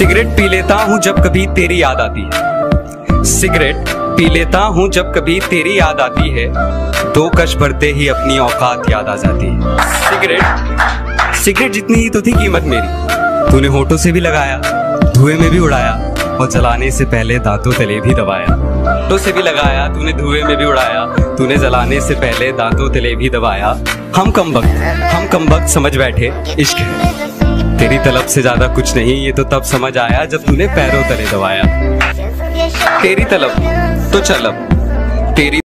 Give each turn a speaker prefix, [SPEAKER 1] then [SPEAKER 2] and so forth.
[SPEAKER 1] Cigarette P लेता हूँ जब कभी तेरी याद आती है। सिगरेट पी लेता हूँ जब कभी तेरी याद आती है। दो कश भरते ही अपनी औकात याद आ जाती है। सिगरेट सिगरेट जितनी ही तो थी कीमत मेरी। तूने होठों से भी लगाया, धुएँ में भी उड़ाया। और जलाने से पहले दांतों तले भी दबाया। तो से भी लगाया, तूने धुएँ में भी उड़ाया। तूने जलाने से पहले दांतों तले भी दबाया। हम कम वक्त, हम कम वक्त समझ बैठे, इश्क तेरी तलब से ज़्यादा कुछ नहीं, ये तो तब समझ आया जब तूने पैरों तले दबाया। तेरी तलब तो चलब तेरी